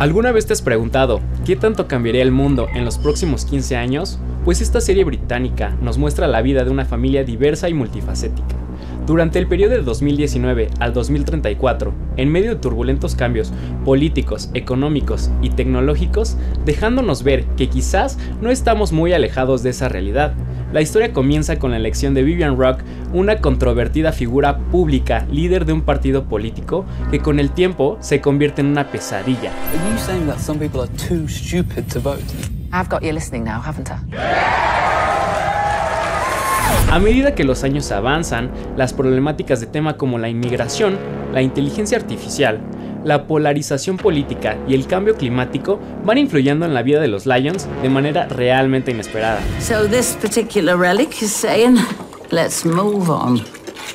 ¿Alguna vez te has preguntado qué tanto cambiaría el mundo en los próximos 15 años? Pues esta serie británica nos muestra la vida de una familia diversa y multifacética. Durante el periodo de 2019 al 2034, en medio de turbulentos cambios políticos, económicos y tecnológicos, dejándonos ver que quizás no estamos muy alejados de esa realidad, la historia comienza con la elección de Vivian Rock, una controvertida figura pública, líder de un partido político, que con el tiempo se convierte en una pesadilla. A medida que los años avanzan, las problemáticas de temas como la inmigración, la inteligencia artificial, la polarización política y el cambio climático van influyendo en la vida de los Lions de manera realmente inesperada. So this particular relic is saying, let's move on.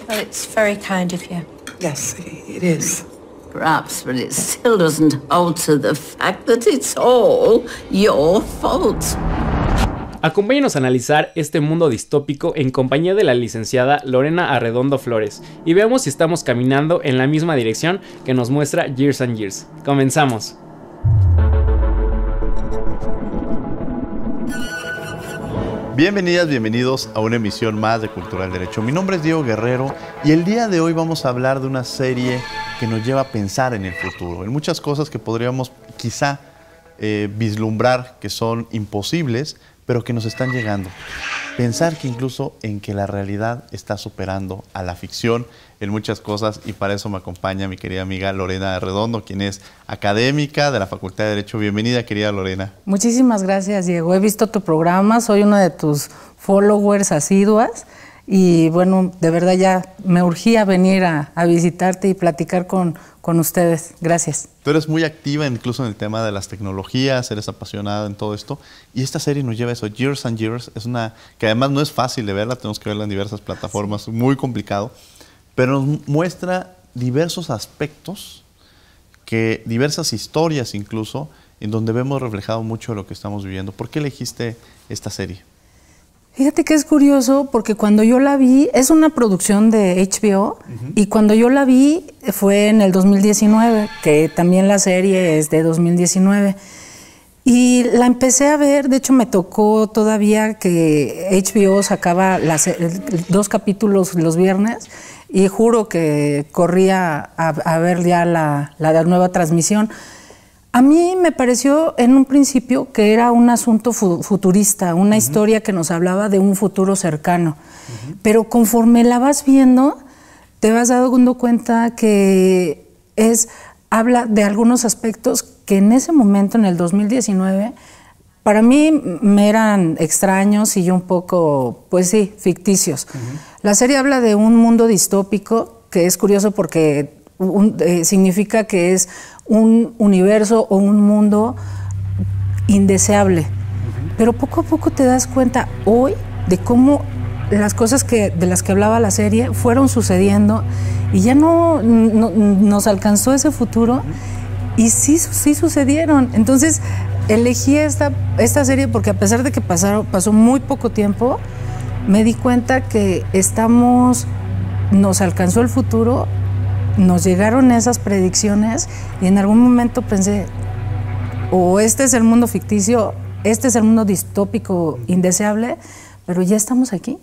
Well, it's very kind of you. Yes, it is. Perhaps, but it still doesn't alter the fact that it's all your fault. Acompáñenos a analizar este mundo distópico en compañía de la licenciada Lorena Arredondo Flores y veamos si estamos caminando en la misma dirección que nos muestra Years and Years. Comenzamos. Bienvenidas, bienvenidos a una emisión más de Cultural Derecho. Mi nombre es Diego Guerrero y el día de hoy vamos a hablar de una serie que nos lleva a pensar en el futuro, en muchas cosas que podríamos quizá eh, vislumbrar que son imposibles, pero que nos están llegando. Pensar que incluso en que la realidad está superando a la ficción en muchas cosas y para eso me acompaña mi querida amiga Lorena Redondo, quien es académica de la Facultad de Derecho. Bienvenida, querida Lorena. Muchísimas gracias, Diego. He visto tu programa, soy una de tus followers asiduas y bueno, de verdad ya me urgía venir a, a visitarte y platicar con, con ustedes. Gracias. Tú eres muy activa incluso en el tema de las tecnologías, eres apasionada en todo esto. Y esta serie nos lleva a eso. Years and Years es una que además no es fácil de verla, tenemos que verla en diversas plataformas, muy complicado, pero nos muestra diversos aspectos, que, diversas historias incluso, en donde vemos reflejado mucho de lo que estamos viviendo. ¿Por qué elegiste esta serie? Fíjate que es curioso porque cuando yo la vi, es una producción de HBO y cuando yo la vi fue en el 2019, que también la serie es de 2019. Y la empecé a ver, de hecho me tocó todavía que HBO sacaba las, dos capítulos los viernes y juro que corría a, a ver ya la, la nueva transmisión. A mí me pareció en un principio que era un asunto futurista, una historia que nos hablaba de un futuro cercano. Pero conforme la vas viendo, te vas dando cuenta que es habla de algunos aspectos que en ese momento, en el 2019, para mí me eran extraños y un poco, pues sí, ficticios. La serie habla de un mundo distópico, que es curioso porque eh, significa que es un universo o un mundo indeseable. Pero poco a poco te das cuenta hoy de cómo las cosas que, de las que hablaba la serie fueron sucediendo y ya no, nos alcanzó ese futuro y sí, sí sucedieron. Entonces elegí esta, esta serie porque a pesar de que pasaron, pasó muy poco tiempo, me di cuenta que estamos, nos alcanzó el futuro nos llegaron esas predicciones y en algún momento pensé, o este es el mundo ficticio, este es el mundo distópico indeseable, pero ya estamos aquí.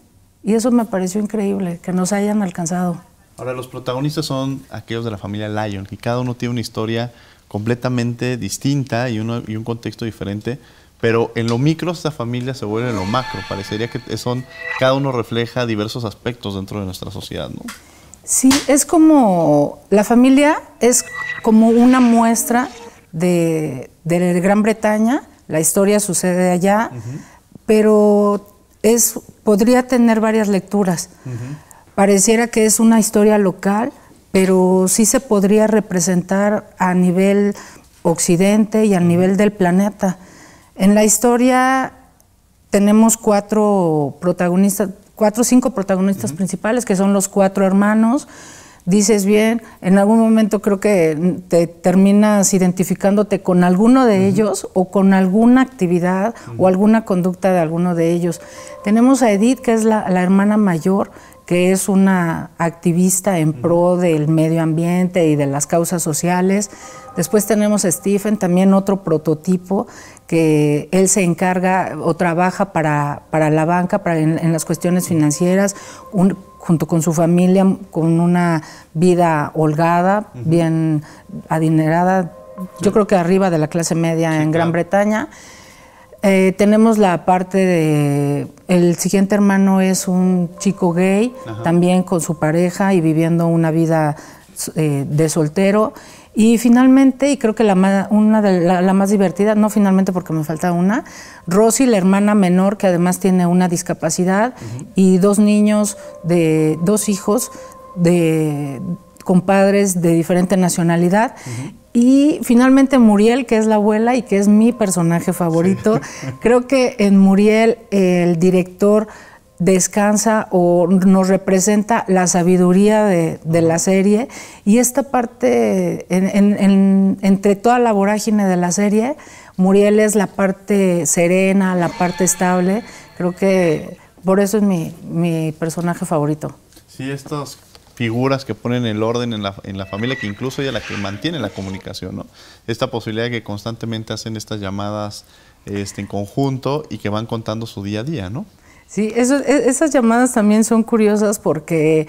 Y eso me pareció increíble, que nos hayan alcanzado. Ahora, los protagonistas son aquellos de la familia Lyon, y cada uno tiene una historia completamente distinta y, y un contexto diferente, pero en lo micro esta familia se vuelve en lo macro. Parecería que son, cada uno refleja diversos aspectos dentro de nuestra sociedad, ¿no? Sí, es como, la familia es como una muestra de, de Gran Bretaña, la historia sucede allá, pero es, podría tener varias lecturas. Pareciera que es una historia local, pero sí se podría representar a nivel occidente y a nivel del planeta. En la historia tenemos cuatro protagonistas, cuatro o cinco protagonistas principales, que son los cuatro hermanos. Dices bien, en algún momento creo que te terminas identificándote con alguno de ellos o con alguna actividad o alguna conducta de alguno de ellos. Tenemos a Edith, que es la, hermana mayor, que es una activista en pro del medio ambiente y de las causas sociales. Después tenemos a Stephen, también otro prototipo que él se encarga o trabaja para, para la banca, para en, las cuestiones financieras, junto con su familia, con una vida holgada, bien adinerada, yo creo que arriba de la clase media en Gran Bretaña. Eh, tenemos la parte de, el siguiente hermano es un chico gay, también con su pareja y viviendo una vida eh, de soltero. Y finalmente, y creo que la una de la, más divertida, no finalmente porque me falta una, Rosy, la hermana menor, que además tiene una discapacidad, y dos niños, de dos hijos de, con padres de diferente nacionalidad. Y finalmente Muriel, que es la abuela y que es mi personaje favorito. Creo que en Muriel el director descansa o nos representa la sabiduría de, la serie y esta parte, entre toda la vorágine de la serie, Muriel es la parte serena, la parte estable. Creo que por eso es mi, mi personaje favorito. Sí, estos figuras que ponen el orden en la, en la familia, que incluso ella la que mantiene la comunicación, ¿no? Esta posibilidad de que constantemente hacen estas llamadas este, en conjunto y que van contando su día a día, ¿no? Sí, eso, e, esas llamadas también son curiosas porque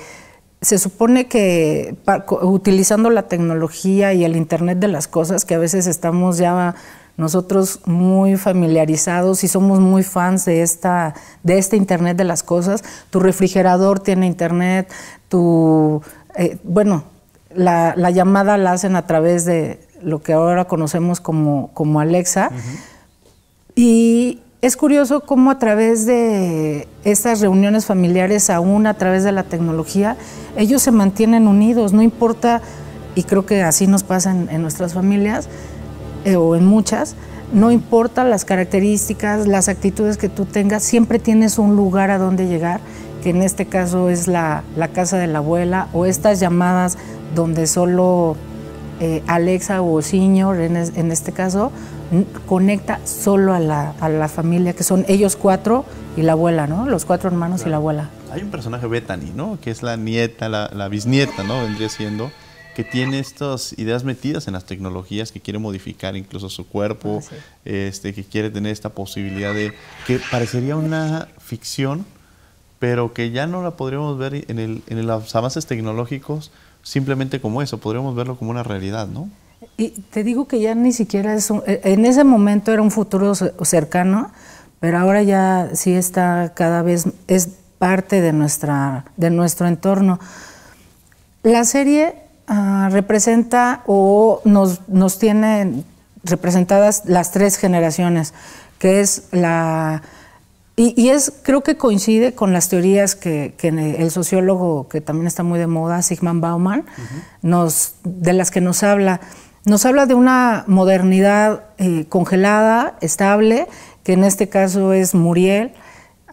se supone que utilizando la tecnología y el Internet de las cosas, que a veces estamos ya nosotros muy familiarizados y somos muy fans de esta de este internet de las cosas. Tu refrigerador tiene internet, tu eh, bueno, la, llamada la hacen a través de lo que ahora conocemos como, como Alexa. Y es curioso cómo a través de estas reuniones familiares, aún a través de la tecnología, ellos se mantienen unidos, no importa, y creo que así nos pasa en nuestras familias, eh, o en muchas, no importa las características, las actitudes que tú tengas, siempre tienes un lugar a donde llegar, que en este caso es la, casa de la abuela, o estas llamadas donde solo eh, Alexa o Señor, en, en, este caso, conecta solo a la, a la, familia, que son ellos cuatro y la abuela, ¿no? Los cuatro hermanos y la abuela. Hay un personaje Bethany, ¿no? Que es la nieta, la, la bisnieta, ¿no? Vendría siendo que tiene estas ideas metidas en las tecnologías, que quiere modificar incluso su cuerpo, ah, este, que quiere tener esta posibilidad de, que parecería una ficción, pero que ya no la podríamos ver en, el, en los avances tecnológicos simplemente como eso, podríamos verlo como una realidad, ¿no? Y te digo que ya ni siquiera es, un, en ese momento era un futuro cercano, pero ahora ya sí está cada vez, es parte de, nuestra, de nuestro entorno. La serie Ah, representa o nos, nos tiene representadas las tres generaciones, que es la... Y, es, creo que coincide con las teorías que, el sociólogo, que también está muy de moda, Sigmund Bauman, nos, de las que nos habla. Nos habla de una modernidad eh, congelada, estable, que en este caso es Muriel,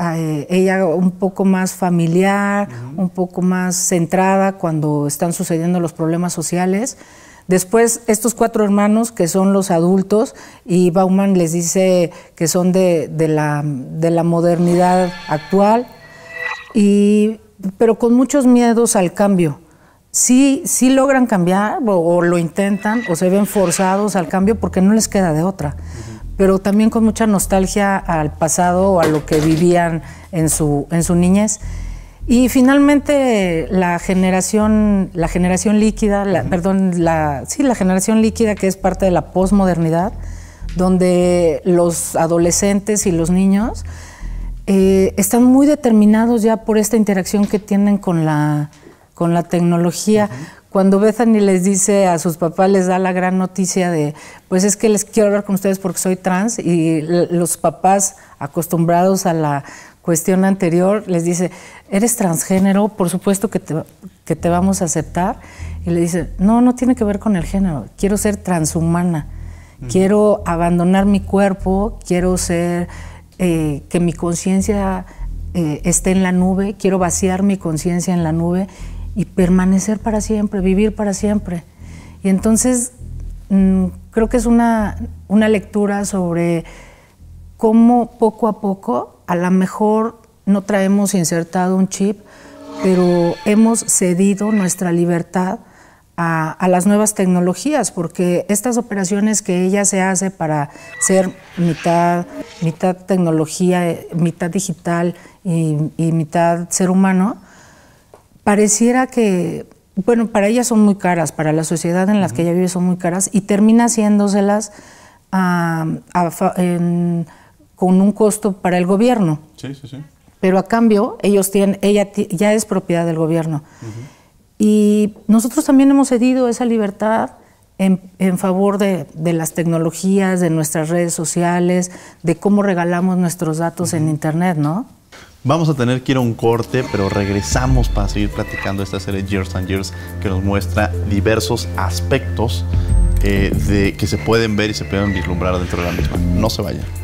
eh, ella un poco más familiar, un poco más centrada cuando están sucediendo los problemas sociales. Después, estos cuatro hermanos que son los adultos, y Bauman les dice que son de, la, de la, modernidad actual, y, pero con muchos miedos al cambio. Sí, sí logran cambiar, o lo intentan, o se ven forzados al cambio porque no les queda de otra. Pero también con mucha nostalgia al pasado o a lo que vivían en su, en su niñez. Y finalmente la generación, la generación líquida, perdón, la, sí, la generación líquida que es parte de la posmodernidad, donde los adolescentes y los niños eh, están muy determinados ya por esta interacción que tienen con la, con la tecnología. Cuando Bethany les dice a sus papás, les da la gran noticia de, pues es que les quiero hablar con ustedes porque soy trans, y los papás acostumbrados a la cuestión anterior les dice, eres transgénero, por supuesto que te, que te vamos a aceptar. Y le dice, no, no tiene que ver con el género, quiero ser transhumana, quiero abandonar mi cuerpo, quiero ser, eh, que mi conciencia eh, esté en la nube, quiero vaciar mi conciencia en la nube y permanecer para siempre, vivir para siempre. Y entonces mm, creo que es una, una lectura sobre cómo poco a poco, a lo mejor no traemos insertado un chip, pero hemos cedido nuestra libertad a, las nuevas tecnologías, porque estas operaciones que ella se hace para ser mitad, mitad tecnología, mitad digital y, y mitad ser humano, pareciera que, bueno, para ella son muy caras, para la sociedad en la que ella vive son muy caras, y termina haciéndoselas a, a, en, con un costo para el gobierno. Sí, sí, sí. Pero a cambio, ellos tienen, ella ya es propiedad del gobierno. Uh -huh. Y nosotros también hemos cedido esa libertad en, en favor de, de, las tecnologías, de nuestras redes sociales, de cómo regalamos nuestros datos uh -huh. en Internet, ¿no? Vamos a tener que ir a un corte, pero regresamos para seguir platicando esta serie Years and Years que nos muestra diversos aspectos eh, de, que se pueden ver y se pueden vislumbrar dentro de la misma. No se vayan.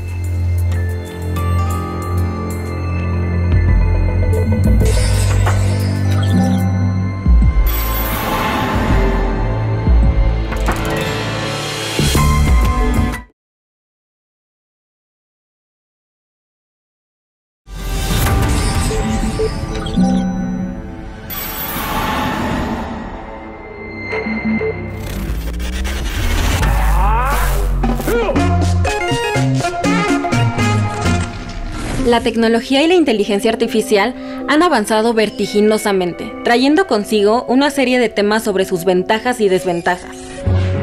La tecnología y la inteligencia artificial han avanzado vertiginosamente, trayendo consigo una serie de temas sobre sus ventajas y desventajas.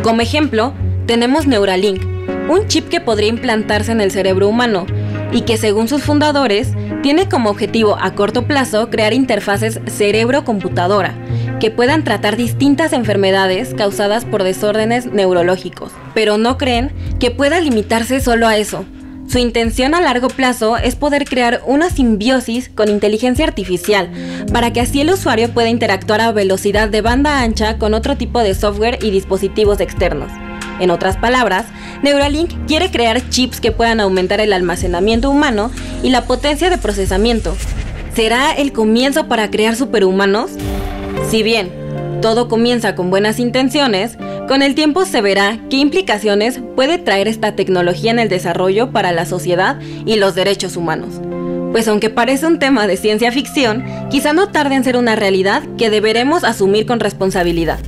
Como ejemplo, tenemos Neuralink, un chip que podría implantarse en el cerebro humano y que según sus fundadores tiene como objetivo a corto plazo crear interfaces cerebro-computadora que puedan tratar distintas enfermedades causadas por desórdenes neurológicos. Pero no creen que pueda limitarse solo a eso, su intención a largo plazo es poder crear una simbiosis con inteligencia artificial, para que así el usuario pueda interactuar a velocidad de banda ancha con otro tipo de software y dispositivos externos. En otras palabras, Neuralink quiere crear chips que puedan aumentar el almacenamiento humano y la potencia de procesamiento. ¿Será el comienzo para crear superhumanos? Si bien todo comienza con buenas intenciones, con el tiempo se verá qué implicaciones puede traer esta tecnología en el desarrollo para la sociedad y los derechos humanos. Pues aunque parece un tema de ciencia ficción, quizá no tarde en ser una realidad que deberemos asumir con responsabilidad.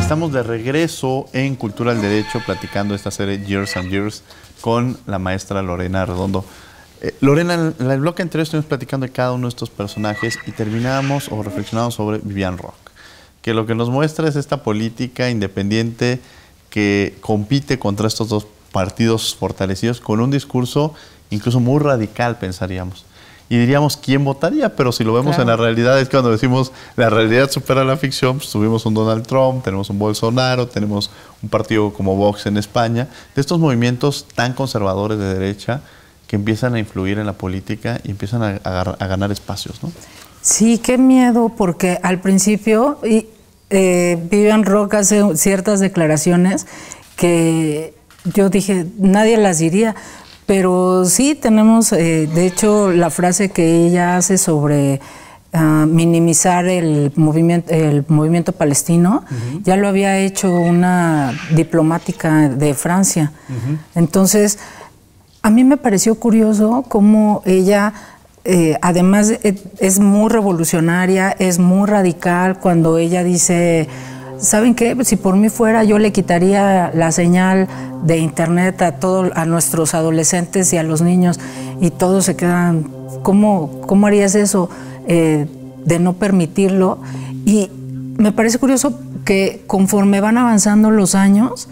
Estamos de regreso en Cultura del Derecho platicando esta serie Years and Years con la maestra Lorena Redondo. Eh, Lorena, en el bloque anterior estuvimos platicando de cada uno de estos personajes y terminamos o reflexionamos sobre Vivian Rock, que lo que nos muestra es esta política independiente que compite contra estos dos partidos fortalecidos con un discurso incluso muy radical, pensaríamos. Y diríamos, ¿quién votaría? Pero si lo vemos claro. en la realidad, es cuando decimos, la realidad supera la ficción, pues tuvimos un Donald Trump, tenemos un Bolsonaro, tenemos un partido como Vox en España, de estos movimientos tan conservadores de derecha, que empiezan a influir en la política y empiezan a, a, a ganar espacios, ¿no? Sí, qué miedo, porque al principio y, eh, Vivian Rock hace ciertas declaraciones que yo dije, nadie las diría, pero sí tenemos, eh, de hecho, la frase que ella hace sobre uh, minimizar el movimiento, el movimiento palestino, uh -huh. ya lo había hecho una diplomática de Francia. Uh -huh. Entonces, a mí me pareció curioso cómo ella, eh, además es muy revolucionaria, es muy radical cuando ella dice, ¿saben qué? Si por mí fuera yo le quitaría la señal de internet a todo, a nuestros adolescentes y a los niños y todos se quedan, ¿cómo, cómo harías eso eh, de no permitirlo? Y me parece curioso que conforme van avanzando los años,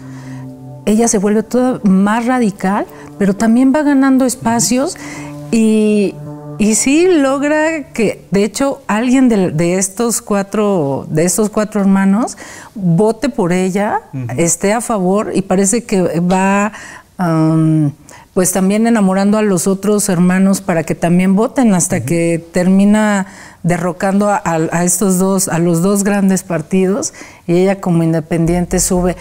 ella se vuelve toda más radical, pero también va ganando espacios y, y sí logra que, de hecho, alguien de, de, estos cuatro, de estos cuatro hermanos vote por ella, uh -huh. esté a favor y parece que va, um, pues también enamorando a los otros hermanos para que también voten hasta uh -huh. que termina derrocando a, a, estos dos, a los dos grandes partidos y ella como independiente sube.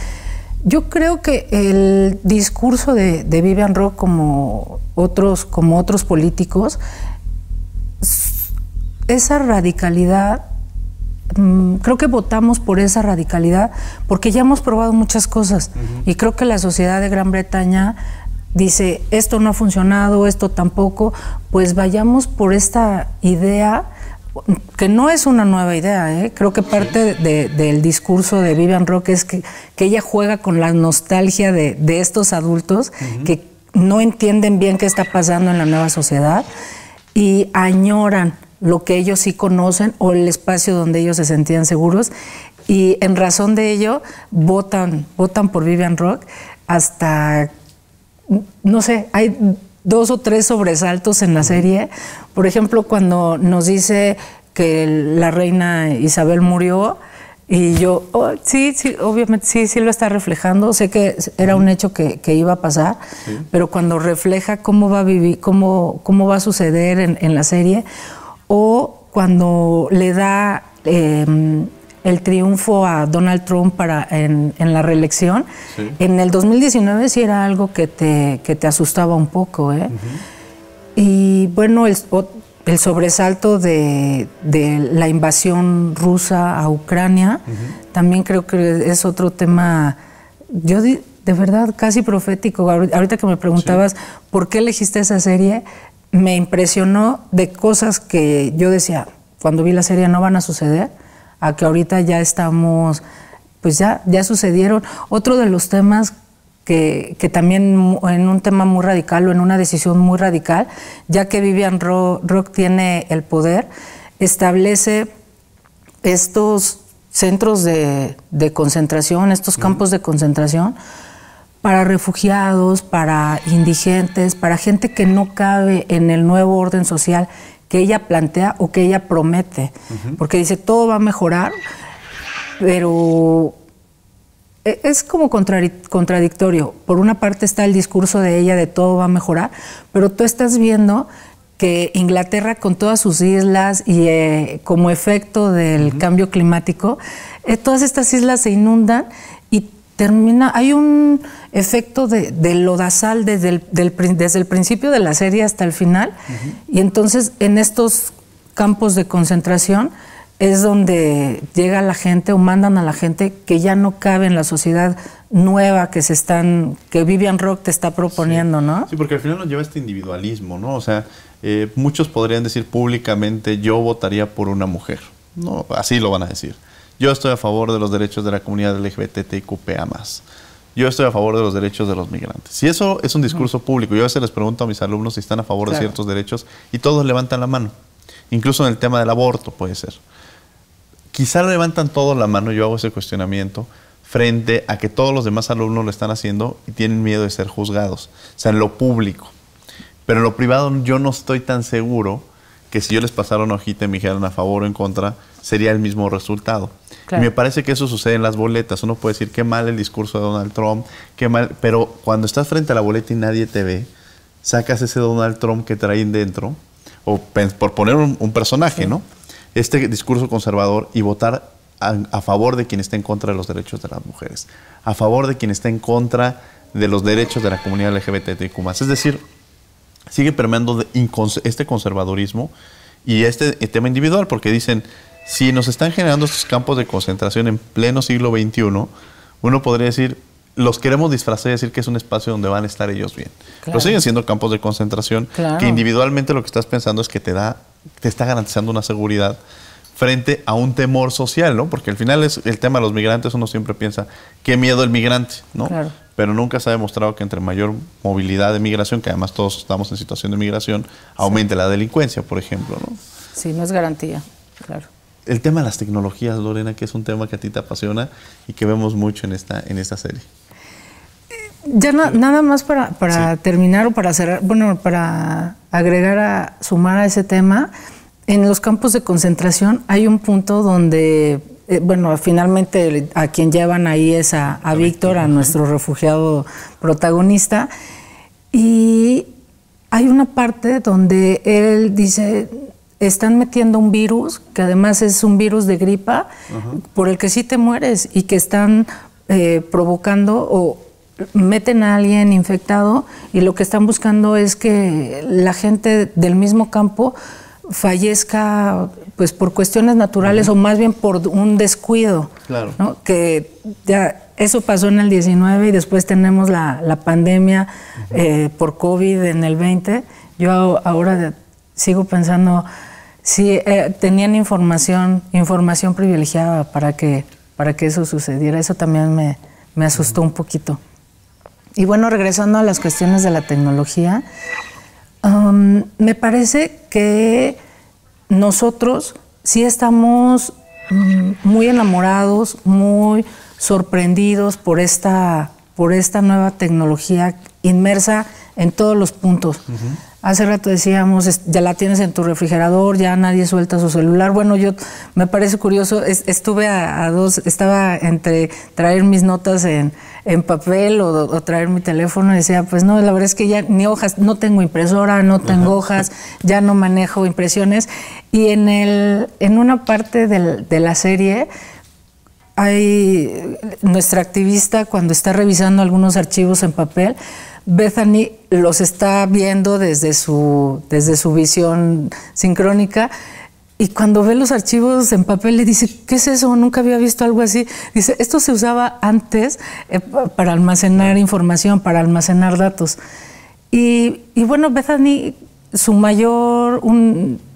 Yo creo que el discurso de, de Vivian Rock como otros, como otros políticos, esa radicalidad, mmm, creo que votamos por esa radicalidad porque ya hemos probado muchas cosas uh -huh. y creo que la sociedad de Gran Bretaña dice, esto no ha funcionado, esto tampoco, pues vayamos por esta idea que no es una nueva idea, ¿eh? creo que parte de- del discurso de Vivian Rock es que, que ella juega con la nostalgia de, de estos adultos que no entienden bien qué está pasando en la nueva sociedad y añoran lo que ellos sí conocen o el espacio donde ellos se sentían seguros y en razón de ello votan, votan por Vivian Rock hasta no sé, hay dos o tres sobresaltos en la serie. Por ejemplo, cuando nos dice que la reina Isabel murió y yo, oh, sí, sí, obviamente sí, sí lo está reflejando. Sé que era un hecho que, que iba a pasar, pero cuando refleja cómo va a vivir, cómo, cómo va a suceder en, en la serie, o cuando le da eh, el triunfo a Donald Trump para en, en la reelección, Sí. en el 2019 sí era algo que te, que te asustaba un poco, ¿eh? Y bueno, el, el sobresalto de, de la invasión rusa a Ucrania, también creo que es otro tema, yo di- de verdad casi profético. Ahori- Ahorita que me preguntabas por qué elegiste esa serie, me impresionó de cosas que yo decía, cuando vi la serie no van a suceder, a que ahorita ya estamos, pues ya, ya sucedieron. Otro de los temas que, que también en un tema muy radical o en una decisión muy radical, ya que Vivian Ro- Rock tiene el poder, establece estos centros de, de concentración, estos campos de concentración para refugiados, para indigentes, para gente que no cabe en el nuevo orden social que ella plantea o que ella promete. Porque dice, todo va a mejorar, pero e- es como contradictorio. Por una parte está el discurso de ella de todo va a mejorar, pero tú estás viendo que Inglaterra con todas sus islas y eh, como efecto del cambio climático, eh, todas estas islas se inundan termina, hay un efecto de, de lodazal desde el, del prin- desde el principio de la serie hasta el final, y entonces en estos campos de concentración es donde llega la gente o mandan a la gente que ya no cabe en la sociedad nueva que se están, que Vivian Rock te está proponiendo, ¿no? Sí, porque al final nos lleva este individualismo, ¿no? O sea, eh, muchos podrían decir públicamente, yo votaría por una mujer. No, así lo van a decir. Yo estoy a favor de los derechos de la comunidad LGBTIQPA+. Yo estoy a favor de los derechos de los migrantes. Si eso es un discurso público, yo a veces les pregunto a mis alumnos si están a favor de ciertos derechos y todos levantan la mano. Incluso en el tema del aborto puede ser. Quizá levantan todos la mano, yo hago ese cuestionamiento, frente a que todos los demás alumnos lo están haciendo y tienen miedo de ser juzgados. O sea, en lo público. Pero en lo privado yo no estoy tan seguro que si yo les pasara una hojita y me dijeran a favor o en contra, sería el mismo resultado. Claro. Y me parece que eso sucede en las boletas. Uno puede decir qué mal el discurso de Donald Trump, qué mal, pero cuando estás frente a la boleta y nadie te ve, sacas ese Donald Trump que traen dentro, o por poner un, un personaje, ¿no? Este discurso conservador y votar a, a favor de quien está en contra de los derechos de las mujeres, a favor de quien está en contra de los derechos de la comunidad LGBTIQ+. Es decir, sigue permeando de este conservadurismo y este tema individual, porque dicen, si nos están generando estos campos de concentración en pleno siglo XXI, uno podría decir, los queremos disfrazar y decir que es un espacio donde van a estar ellos bien. Pero Claro. siguen siendo campos de concentración Claro. que individualmente lo que estás pensando es que te da, te está garantizando una seguridad frente a un temor social, ¿no? Porque al final es el tema de los migrantes, uno siempre piensa, qué miedo el migrante, ¿no? Claro. Pero nunca se ha demostrado que entre mayor movilidad de migración, que además todos estamos en situación de migración, aumente la delincuencia, por ejemplo, ¿no? Sí, no es garantía, claro. El tema de las tecnologías, Lorena, que es un tema que a ti te apasiona y que vemos mucho en esta, en esta serie. Ya na- nada más para, para Sí. terminar o para cerrar, bueno, para agregar a sumar a ese tema, en los campos de concentración hay un punto donde, eh, bueno, finalmente a quien llevan ahí es a, a Víctor, a nuestro refugiado protagonista, y hay una parte donde él dice, están metiendo un virus, que además es un virus de gripa, por el que sí te mueres y que están eh, provocando o meten a alguien infectado y lo que están buscando es que la gente del mismo campo fallezca pues por cuestiones naturales o más bien por un descuido Claro. ¿no? que ya eso pasó en el 19 y después tenemos la, la pandemia eh, por COVID en el 20. Yo ahora sigo pensando si eh, tenían información, información privilegiada para que, para que eso sucediera. Eso también me, me asustó un poquito. Y bueno, regresando a las cuestiones de la tecnología, um, me parece que nosotros sí estamos mm, muy enamorados, muy sorprendidos por esta, por esta nueva tecnología inmersa en todos los puntos. Hace rato decíamos, ya la tienes en tu refrigerador, ya nadie suelta su celular. Bueno, yo me parece curioso, estuve a, dos, estaba entre traer mis notas en, papel o, traer mi teléfono y decía, pues no, la verdad es que ya ni hojas, no tengo impresora, no tengo hojas, ya no manejo impresiones. Y en, el, en una parte de la serie hay nuestra activista cuando está revisando algunos archivos en papel, Bethany los está viendo desde su, desde su visión sincrónica y cuando ve los archivos en papel le dice, ¿qué es eso? Nunca había visto algo así. Dice, esto se usaba antes eh, para almacenar información, para almacenar datos. Y, bueno, Bethany, su mayor,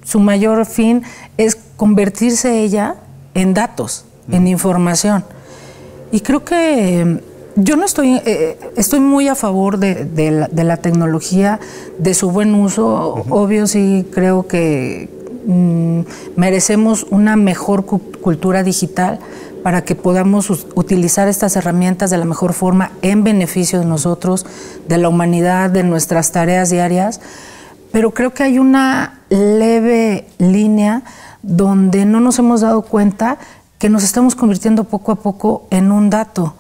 su mayor fin es convertirse ella en datos, en información. Y creo que yo no estoy, eh, estoy muy a favor de, la, tecnología, de su buen uso. Obvio, sí creo que mm, merecemos una mejor cultura digital para que podamos utilizar estas herramientas de la mejor forma en beneficio de nosotros, de la humanidad, de nuestras tareas diarias. Pero creo que hay una leve línea donde no nos hemos dado cuenta que nos estamos convirtiendo poco a poco en un dato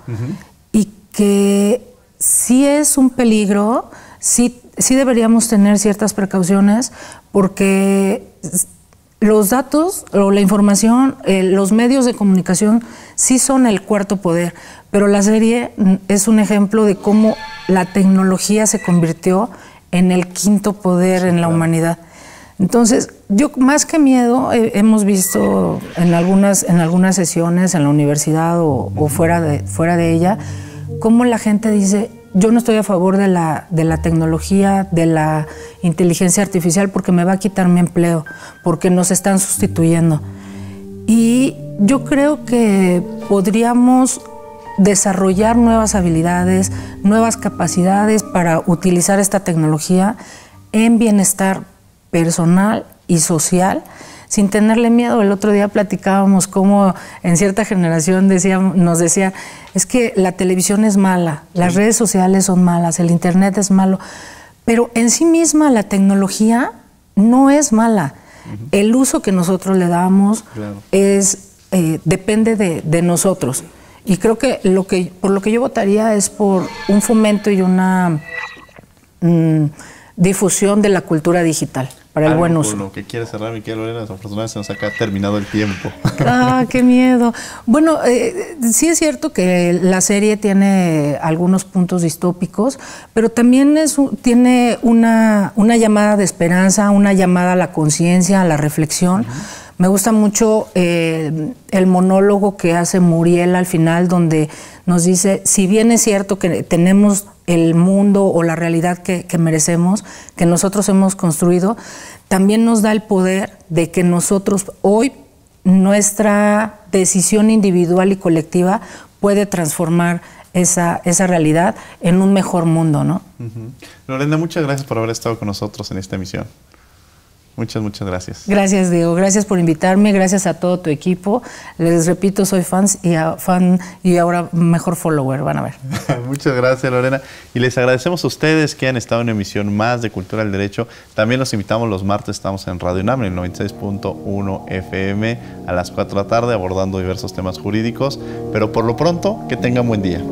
que sí es un peligro, sí, sí deberíamos tener ciertas precauciones porque los datos o la información, eh, los medios de comunicación sí son el cuarto poder, pero la serie es un ejemplo de cómo la tecnología se convirtió en el quinto poder en la humanidad. Entonces, yo más que miedo, eh, hemos visto en algunas, en algunas sesiones en la universidad o, o fuera, de, fuera de ella, cómo la gente dice, yo no estoy a favor de la, de la tecnología, de la inteligencia artificial porque me va a quitar mi empleo, porque nos están sustituyendo. Y yo creo que podríamos desarrollar nuevas habilidades, nuevas capacidades para utilizar esta tecnología en bienestar personal y social sin tenerle miedo. El otro día platicábamos cómo en cierta generación nos decía, es que la televisión es mala, las redes sociales son malas, el Internet es malo, pero en sí misma la tecnología no es mala. El uso que nosotros le damos es, eh, depende de, nosotros. Y creo que, lo que por lo que yo votaría es por un fomento y una mm, difusión de la cultura digital para el buen uso. lo que quiere cerrar Miquel Lorena, desafortunadamente se nos ha terminado el tiempo. Ah, qué miedo. Bueno, eh, sí es cierto que la serie tiene algunos puntos distópicos, pero también es, tiene una, una llamada de esperanza, una llamada a la conciencia, a la reflexión. Me gusta mucho eh, el monólogo que hace Muriel al final, donde nos dice, si bien es cierto que tenemos el mundo o la realidad que, merecemos, que nosotros hemos construido, también nos da el poder de que nosotros hoy nuestra decisión individual y colectiva puede transformar esa, esa realidad en un mejor mundo, ¿no? Lorena, muchas gracias por haber estado con nosotros en esta emisión. Muchas, muchas gracias. Gracias, Diego. Gracias por invitarme. Gracias a todo tu equipo. Les repito, soy fans y fan y ahora mejor follower. Van a ver. muchas gracias, Lorena. Y les agradecemos a ustedes que han estado en una emisión más de Cultura del Derecho. También los invitamos los martes. Estamos en Radio UNAM, en el 96.1 FM, a las 4 de la tarde, abordando diversos temas jurídicos. Pero por lo pronto, que tengan buen día.